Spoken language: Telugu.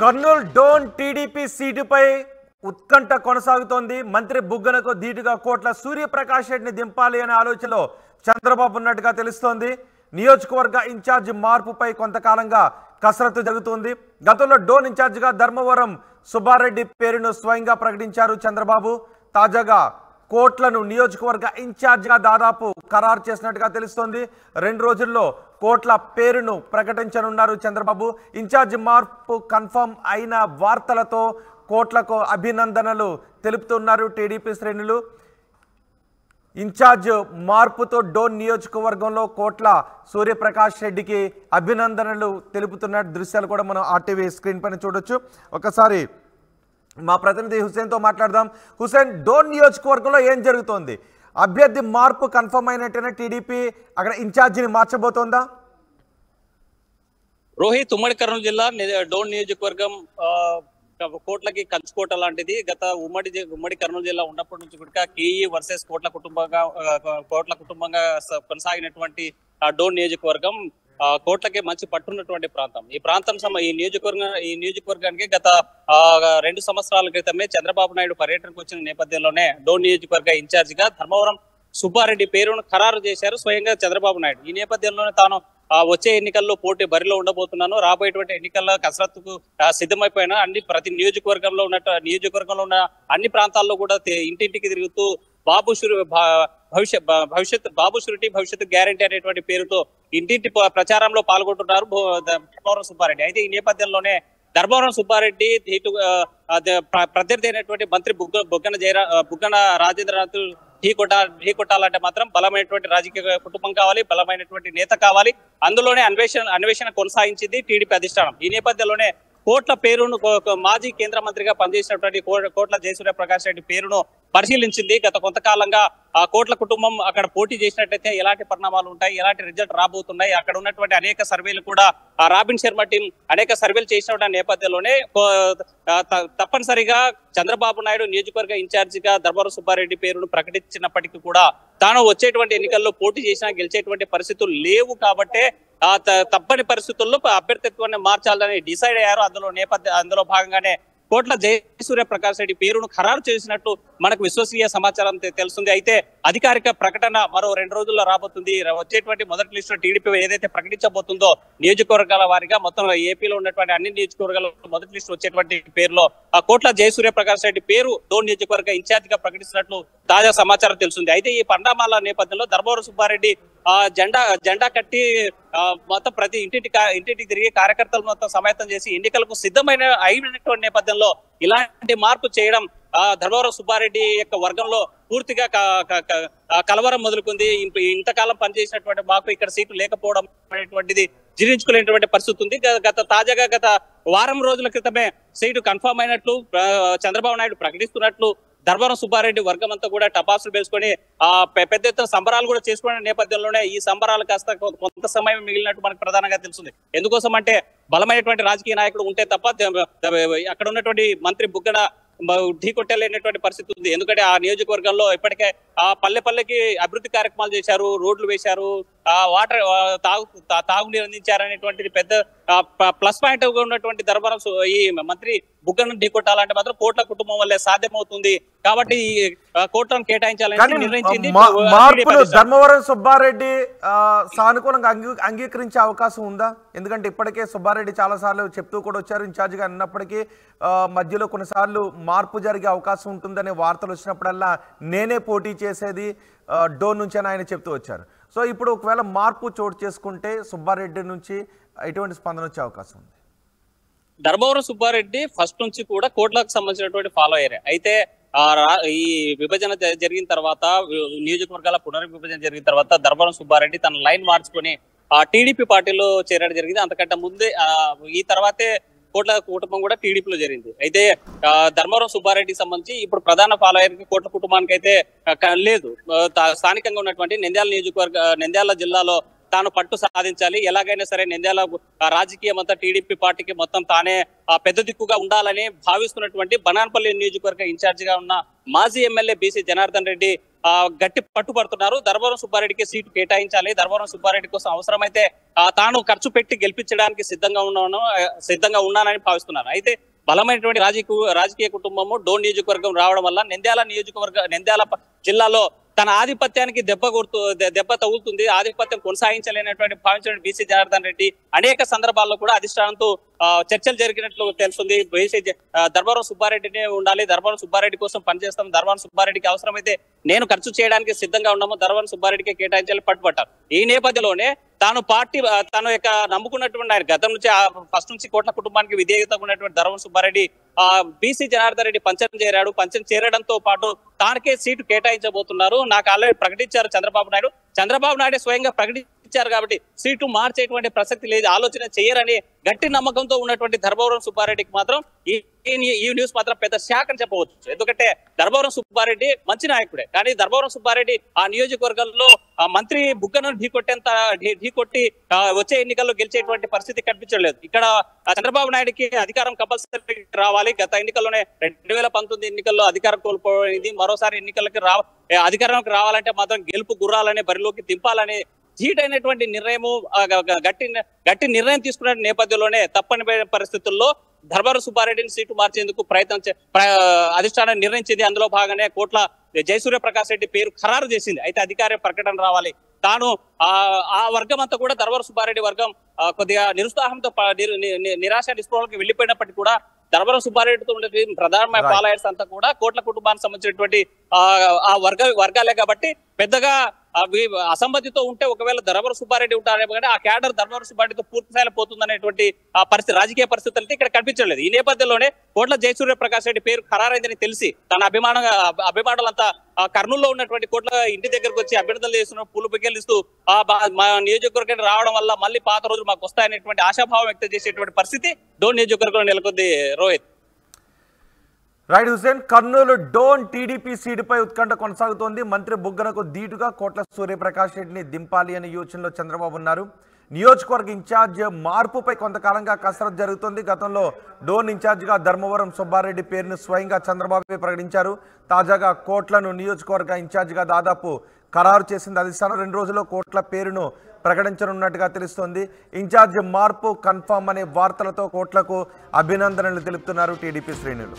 కర్నూలు డోన్ టీడీపీ సీటుపై ఉత్కంఠ కొనసాగుతోంది. మంత్రి బుగ్గనకు ధీటుగా కోట్ల సూర్యప్రకాష్ రెడ్డిని దింపాలి అనే ఆలోచనలో చంద్రబాబు ఉన్నట్టుగా తెలుస్తోంది. నియోజకవర్గ ఇన్ఛార్జ్ మార్పుపై కొంతకాలంగా కసరత్తు జరుగుతోంది. గతంలో డోన్ ఇన్ఛార్జిగా ధర్మవరం సుబ్బారెడ్డి పేరును స్వయంగా ప్రకటించారు చంద్రబాబు. తాజాగా కోట్లను నియోజకవర్గ ఇన్ఛార్జ్గా దాదాపు ఖరారు చేసినట్టుగా తెలుస్తోంది. రెండు రోజుల్లో కోట్ల పేరును ప్రకటించనున్నారు చంద్రబాబు. ఇన్ఛార్జ్ మార్పు కన్ఫర్మ్ అయిన వార్తలతో కోట్లకు అభినందనలు తెలుపుతున్నారు టీడీపీ శ్రేణులు. ఇన్ఛార్జ్ మార్పుతో డోన్ నియోజకవర్గంలో కోట్ల సూర్యప్రకాష్ రెడ్డికి అభినందనలు తెలుపుతున్న దృశ్యాలు కూడా మనం ఆర్టీవీ స్క్రీన్ పైన చూడొచ్చు. ఒకసారి మా ప్రతినిధి హుసేన్తో మాట్లాడదాం. హుసేన్ డోన్ నియోజకవర్గంలో ఏం జరుగుతోంది? అభ్యర్థి మార్పు కన్ఫర్మ్ అయినట్టేనా టీడీపీ అక్కడ ఇన్ఛార్జిని మార్చబోతోందా? రోహిత్ ఉమ్మడి కర్నూలు జిల్లా డోన్ నియోజకవర్గం కోట్లకి కంచుకోట లాంటిది. గత ఉమ్మడి ఉమ్మడి కర్నూలు జిల్లా ఉన్నప్పటి నుంచి కూడా కేఈ వర్సెస్ కోట్ల కుటుంబంగా కోట్ల కుటుంబంగా కొనసాగినటువంటి డోన్ నియోజకవర్గం కోట్లకే మంచి పట్టున్నటువంటి ప్రాంతం. ఈ ప్రాంతం ఈ నియోజకవర్గం ఈ నియోజకవర్గానికి గత రెండు సంవత్సరాల క్రితమే చంద్రబాబు నాయుడు పర్యటనకు వచ్చిన నేపథ్యంలోనే డోన్ నియోజకవర్గ ఇన్ఛార్జ్గా ధర్మవరం సుబ్బారెడ్డి పేరును ఖరారు చేశారు స్వయంగా చంద్రబాబు నాయుడు. ఈ నేపథ్యంలోనే తాను వచ్చే ఎన్నికల్లో పోటీ బరిలో ఉండబోతున్నాను. రాబోయేటువంటి ఎన్నికల్లో కసరత్తుకు సిద్ధమైపోయిన అన్ని ప్రతి నియోజకవర్గంలో ఉన్నట్టు నియోజకవర్గంలో ఉన్న అన్ని ప్రాంతాల్లో కూడా ఇంటింటికి తిరుగుతూ బాబు షురు భవిష్యత్ భవిష్యత్ బాబు షురిటీ భవిష్యత్తు గ్యారంటీ అనేటువంటి పేరుతో ఇంటింటి ప్రచారంలో పాల్గొంటున్నారు ధర్మవరం సుబ్బారెడ్డి. అయితే ఈ నేపథ్యంలోనే ధర్మవరం సుబ్బారెడ్డి ఇటు ప్రత్యర్థి అయినటువంటి మంత్రి బుగ్గ బుగ్గన జయరా బుగ్గన రాజేంద్రనాథ్ ఢీ కొట్ట ఢీ కొట్టాలంటే మాత్రం బలమైనటువంటి రాజకీయ కుటుంబం కావాలి బలమైనటువంటి నేత కావాలి. అందులోనే అన్వేషణ అన్వేషణ కొనసాగించింది టీడీపీ అధిష్టానం. ఈ నేపథ్యంలోనే కోట్ల పేరును మాజీ కేంద్ర మంత్రిగా పనిచేసినటువంటి కో- కోట్ల జయసూర్య ప్రకాష్ రెడ్డి పేరును పరిశీలించింది. గత కొంతకాలంగా ఆ కోట్ల కుటుంబం అక్కడ పోటీ చేసినట్లయితే ఎలాంటి పరిణామాలు ఉంటాయి ఎలాంటి రిజల్ట్ రాబోతున్నాయి అక్కడ ఉన్నటువంటి అనేక సర్వేలు కూడా ఆ రాబిన్ శర్మ టీం అనేక సర్వేలు చేసిన నేపథ్యంలోనే తప్పనిసరిగా చంద్రబాబు నాయుడు నియోజకవర్గ ఇన్ఛార్జిగా ధర్మవరం సుబ్బారెడ్డి పేరును ప్రకటించినప్పటికీ కూడా తాను వచ్చేటువంటి ఎన్నికల్లో పోటీ చేసినా గెలిచేటువంటి పరిస్థితులు లేవు కాబట్టే తప్పని పరిస్థితుల్లో అభ్యర్థిత్వాన్ని మార్చాలని డిసైడ్ అయ్యారు. అందులో నేపథ్య అందులో భాగంగానే కోట్ల జయసూర్య ప్రకాష్ రెడ్డి పేరును ఖరారు చేసినట్టు మనకు విశ్వసనీయ సమాచారం తెలుస్తుంది. అయితే అధికారిక ప్రకటన మరో రెండు రోజుల్లో రాబోతుంది. వచ్చేటువంటి మొదటి లిస్టు టీడీపీ ఏదైతే ప్రకటించబోతుందో నియోజకవర్గాల వారిగా మొత్తం ఏపీలో ఉన్నటువంటి అన్ని నియోజకవర్గాల మొదటి లిస్టు వచ్చేటువంటి పేరులో ఆ కోట్ల జయసూర్య ప్రకాష్ రెడ్డి పేరు దో నియోజకవర్గ ఇన్ఛార్జ్గా ప్రకటిస్తున్నట్లు తాజా సమాచారం తెలుస్తుంది. అయితే ఈ పండామాల నేపథ్యంలో ధర్మవరం సుబ్బారెడ్డి ఆ జెండా జెండా కట్టి మొత్తం ప్రతి ఇంటింటి ఇంటింటికి తిరిగి కార్యకర్తలు మొత్తం సమాయత్తం చేసి ఎన్నికలకు సిద్ధమైన అయినటువంటి నేపథ్యంలో ఇలాంటి మార్పు చేయడం ధర్మవరం సుబ్బారెడ్డి యొక్క వర్గంలో పూర్తిగా కలవరం మొదలుకుంది. ఇంతకాలం పనిచేసినటువంటి మాకు ఇక్కడ సీటు లేకపోవడం అనేటువంటిది జీర్ణించుకునేటువంటి పరిస్థితి ఉంది. గత తాజాగా గత వారం రోజుల క్రితమే సీటు కన్ఫర్మ్ అయినట్లు చంద్రబాబు నాయుడు ప్రకటిస్తున్నట్లు ధర్మవరం సుబ్బారెడ్డి వర్గం అంతా కూడా టపాసులు వేసుకొని ఆ పెద్ద ఎత్తున సంబరాలు కూడా చేసుకునే నేపథ్యంలోనే ఈ సంబరాలు కాస్త కొ- కొంత సమయం మిగిలినట్టు మనకు ప్రధానంగా తెలుస్తుంది. ఎందుకోసం అంటే బలమైనటువంటి రాజకీయ నాయకుడు ఉంటే తప్ప అక్కడ ఉన్నటువంటి మంత్రి బుగ్గన ఢీ కొట్టలేనటువంటి పరిస్థితి ఉంది. ఎందుకంటే ఆ నియోజకవర్గంలో ఇప్పటికే పల్లె పల్లెకి అభివృద్ధి కార్యక్రమాలు చేశారు రోడ్లు వేశారు ఆ వాటర్ తాగు తాగునీరు అందించారు అనేటువంటిది పెద్ద ప్లస్ పాయింట్గా ఉన్నటువంటి ధర్మవరం ఈ మంత్రి బుగ్గను ఢీ కొట్టాలంటే మాత్రం కోట్ల కుటుంబం వల్లే సాధ్యమవుతుంది. కాబట్టి కోట్లను కేటాయించాలని నిర్ణయించింది మార్పులు. ధర్మవరం సుబ్బారెడ్డి సానుకూలంగా అంగీ అంగీకరించే అవకాశం ఉందా? ఎందుకంటే ఇప్పటికే సుబ్బారెడ్డి చాలాసార్లు చెప్తూ కూడా వచ్చారు. ఇన్ఛార్జిగా అన్నప్పటికీ ఆ, మధ్యలో కొన్నిసార్లు మార్పు జరిగే అవకాశం ఉంటుందనే వార్తలు వచ్చినప్పుడల్లా నేనే పోటీ చేసేది డోర్ నుంచి అని ఆయన చెప్తూ వచ్చారు. సో ఇప్పుడు ఒకవేళ మార్పు చోటు చేసుకుంటే సుబ్బారెడ్డి నుంచి ఎటువంటి స్పందన వచ్చే అవకాశం ఉంది? ధర్మవరం సుబ్బారెడ్డి ఫస్ట్ నుంచి కూడా కోట్లకు సంబంధించినటువంటి ఫాలో అయ్యారు. అయితే ఆ ఈ విభజన జరిగిన తర్వాత నియోజకవర్గాల పునర్విభజన జరిగిన తర్వాత ధర్మవరం సుబ్బారెడ్డి తన లైన్ మార్చుకొని ఆ టీడీపీ పార్టీలో చేరడం జరిగింది. అంతకంటే ముందే ఈ తర్వాతే కోట్ల కుటుంబం కూడా టీడీపీలో జరిగింది. అయితే ఆ, ధర్మవరం సుబ్బారెడ్డికి సంబంధించి ఇప్పుడు ప్రధాన పాలయ్యకి కోట్ల కుటుంబానికి అయితే లేదు. స్థానికంగా ఉన్నటువంటి నంద్యాల నియోజకవర్గ నంద్యాల జిల్లాలో తాను పట్టు సాధించాలి. ఎలాగైనా సరే నంద్యాల రాజకీయం అంతా టీడీపీ పార్టీకి మొత్తం తానే పెద్ద దిక్కుగా ఉండాలని భావిస్తున్నటువంటి బనాన్పల్లి నియోజకవర్గ ఇన్ఛార్జిగా ఉన్న మాజీ ఎమ్మెల్యే బీసీ జనార్దన్ రెడ్డి గట్టి పట్టుబడుతున్నారు. ధర్మవరం సుబ్బారెడ్డికి సీటు కేటాయించాలి. ధర్మవరం సుబ్బారెడ్డి కోసం అవసరమైతే తాను ఖర్చు పెట్టి గెలిపించడానికి సిద్ధంగా ఉన్నాను సిద్ధంగా ఉన్నానని భావిస్తున్నాను అయితే బలమైనటువంటి రాజకీయ రాజకీయ కుటుంబము డోన్ నియోజకవర్గం రావడం వల్ల నంద్యాల నియోజకవర్గ నంద్యాల జిల్లాలో తన ఆధిపత్యానికి దెబ్బ కొడుతూ దెబ్బ తగులుతుంది. ఆధిపత్యం కొనసాగించలేనటువంటి భావించిన బీసీ జనార్దన్ రెడ్డి అనేక సందర్భాల్లో కూడా అధిష్టానంతో చర్చలు జరిగినట్లు తెలుస్తుంది. బీసీ ధర్మవరం సుబ్బారెడ్డినే ఉండాలి. ధర్మవరం సుబ్బారెడ్డి కోసం పనిచేస్తాం. ధర్మవరం సుబ్బారెడ్డికి అవసరమైతే నేను ఖర్చు చేయడానికి సిద్ధంగా ఉన్నాము. ధర్మవరం సుబ్బారెడ్డికి కేటాయించాలి. పట్టుబట్టారు ఈ నేపథ్యంలోనే తాను పార్టీ ఆ, తను యొక్క నమ్ముకున్నటువంటి ఆయన గతం నుంచి ఫస్ట్ నుంచి కోట్ల కుటుంబానికి విధేయత ఉన్నటువంటి ధర్మం సుబ్బారెడ్డి ఆ బీసీ జనార్దన్ రెడ్డి పంచం చేరాడు. పంచం చేరడంతో పాటు తానకే సీటు కేటాయించబోతున్నారు. నాకు ఆల్రెడీ ప్రకటించారు చంద్రబాబు నాయుడు. చంద్రబాబు నాయుడు స్వయంగా ప్రకటించారు కాబట్టి సీటు మార్చేటువంటి ప్రసక్తి లేదు. ఆలోచన చేయరని గట్టి నమ్మకంతో ఉన్నటువంటి ధర్మవరం సుబ్బారెడ్డికి మాత్రం ఈ ఈ న్యూస్ మాత్రం పెద్ద శాఖ అని చెప్పవచ్చు. ఎందుకంటే ధర్మవరం సుబ్బారెడ్డి మంచి నాయకుడే. కానీ ధర్మవరం సుబ్బారెడ్డి ఆ నియోజకవర్గంలో ఆ మంత్రి బుగ్గను ఢీకొట్టేంత ఢీకొట్టి వచ్చే ఎన్నికల్లో గెలిచేటువంటి పరిస్థితి కనిపించలేదు ఇక్కడ చంద్రబాబు నాయుడుకి అధికారం కంపల్సరీ రావాలి. గత ఎన్నికల్లోనే రెండు వేల పంతొమ్మిది ఎన్నికల్లో అధికారం కోల్పోయింది. మరోసారి ఎన్నికలకి రా అధికారంకి అధికారంలోకి రావాలంటే మాత్రం గెలుపు గుర్రాలని బరిలోకి దింపాలని ధీటైనటువంటి నిర్ణయము ఆ, గ- గ- గట్టి గట్టి నిర్ణయం తీసుకున్న నేపథ్యంలోనే తప్పని పరిస్థితుల్లో ధర్మవరం సుబ్బారెడ్డిని సీటు మార్చేందుకు ప్రయత్నం అధిష్టానం నిర్ణయించింది అందులో భాగంగానే కోట్ల జయసూర్య ప్రకాష్ రెడ్డి పేరు ఖరారు చేసింది అయితే అధికార ప్రకటన రావాలి తాను ఆ ఆ వర్గం అంతా కూడా ధర్మవరం సుబ్బారెడ్డి వర్గం కొద్దిగా నిరుత్సాహంతో నిరాశ నిస్పృహలకు వెళ్ళిపోయినప్పటికీ కూడా ధర్మవరం సుబ్బారెడ్డితో ఉండే ప్రధానమైన. ఫాలోయర్స్ అంతా కూడా కోట్ల కుటుంబానికి సంబంధించినటువంటి ఆ వర్గ వర్గాలే కాబట్టి పెద్దగా అసమ్మతితో ఉంటే ఒకవేళ ధర్మవర సుబ్బారెడ్డి ఉంటారేమో కానీ ఆ క్యాడర్ ధర్మవర సుబ్బారెడ్డితో పూర్తి స్థాయిలో పోతుందనేటువంటి ఆ పరిస్థితి రాజకీయ పరిస్థితులు అయితే ఇక్కడ కనిపించలేదు ఈ నేపథ్యంలోనే కోట్ల జయసూర్య ప్రకాష్ రెడ్డి పేరు ఖరారైందని తెలిసి తన అభిమానంగా అభిమానులంతా కర్నూలులో ఉన్నటువంటి కోట్ల ఇంటి దగ్గరకు వచ్చి అభ్యర్థులు చేస్తున్న పూలు బిగ్గలిస్తూ ఆ మా నియోజకవర్గం రావడం వల్ల మళ్ళీ పాత రోజులు మాకు వస్తాయనేటువంటి ఆశాభావం వ్యక్తం చేసేటువంటి పరిస్థితి డోన్ నియోజకవర్గంలో నెలకొంది. రోహిత్ రైట్ హుసేన్ కర్నూలు డోన్ టీడీపీ సీటుపై ఉత్కంఠ కొనసాగుతోంది. మంత్రి బుగ్గనకు ధీటుగా కోట్ల సూర్యప్రకాష్ రెడ్డిని దింపాలి అనే యోచనలో చంద్రబాబు ఉన్నారు. నియోజకవర్గ ఇన్ఛార్జ్ మార్పుపై కొంతకాలంగా కసరత్ జరుగుతోంది. గతంలో డోన్ ఇన్ఛార్జిగా ధర్మవరం సుబ్బారెడ్డి పేరును స్వయంగా చంద్రబాబు ప్రకటించారు. తాజాగా కోట్లను నియోజకవర్గ ఇన్ఛార్జిగా దాదాపు ఖరారు చేసింది అధిష్టానం. రెండు రోజుల్లో కోట్ల పేరును ప్రకటించనున్నట్టుగా తెలుస్తోంది. ఇన్ఛార్జ్ మార్పు కన్ఫామ్ అనే వార్తలతో కోట్లకు అభినందనలు తెలుపుతున్నారు టీడీపీ శ్రేణులు.